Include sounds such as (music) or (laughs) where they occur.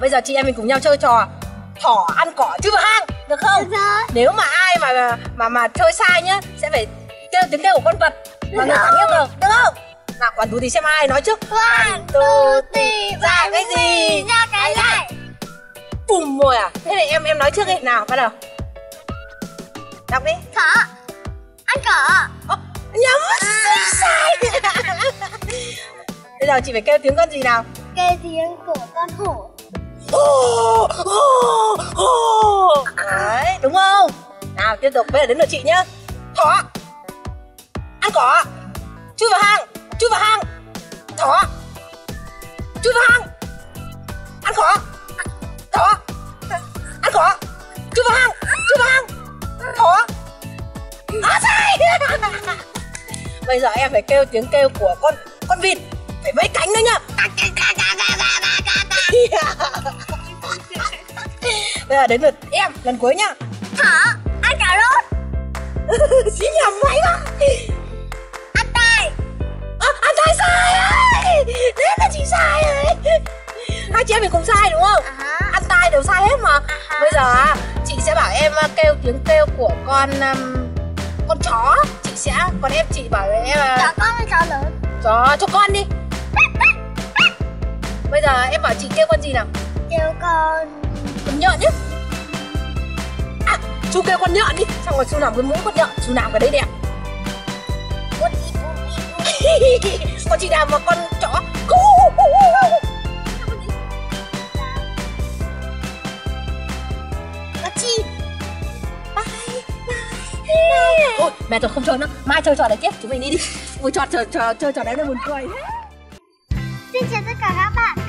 bây giờ chị em mình cùng nhau chơi trò thỏ ăn cỏ vào hang được không? Được rồi. nếu mà ai mà mà mà chơi sai nhá sẽ phải kêu tiếng kêu của con vật và người thắng yêu cầu được không? Nào quản tú thì xem ai nói trước. One, two, three, ra cái gì? ra cái này. bùm rồi à? Thế thì em em nói trước đi. Nào bắt đầu. Đọc đi. Thỏ. Ăn cỏ. Ơ, nhầm (laughs) sai. Bây giờ chị phải kêu tiếng con gì nào nghe tiếng của con hổ. Đấy, đúng không? Nào, tiếp tục, bây giờ đến lượt chị nhá. Thỏ. Ăn cỏ. Chui vào hang Chui vào hang. Thỏ. Chui vào hang. Ăn cỏ. Thỏ. Ăn cỏ. Chui vào hang Chui vào hang. Thỏ. À sai (laughs) Bây giờ em phải kêu tiếng kêu của con con vịt. Phải vẫy cánh nữa nhá Bây giờ đến lượt em lần cuối nhá Thỏ. Ăn cà rốt. Xí nhầm máy quá Ăn tai. à, Anh sai sai ấy Thế là chị sai rồi Hai chị em mình cùng sai đúng không? À hả. Ăn tai đều sai hết mà Bây giờ chị sẽ bảo em à, kêu tiếng kêu của con um, Con chó Chị sẽ, còn em chị bảo em à, Chó con hay chó lớn? chó cho con đi Bây giờ em bảo chị kêu con gì nào? Kêu con Con nhợn nhé À, chú kêu con nhợn đi. Xong rồi chú làm cái mũi con nhợn Chú làm cái đấy đẹp. Út. Còn (laughs) chị làm mà con chó. Chim. Thôi, (laughs) mẹ tôi không chơi nữa. Mai chơi trò này tiếp, chúng mình đi đi. Ui, trò, trò, trò, chơi trò đấy nó buồn cười. Xin chào tất cả các bạn.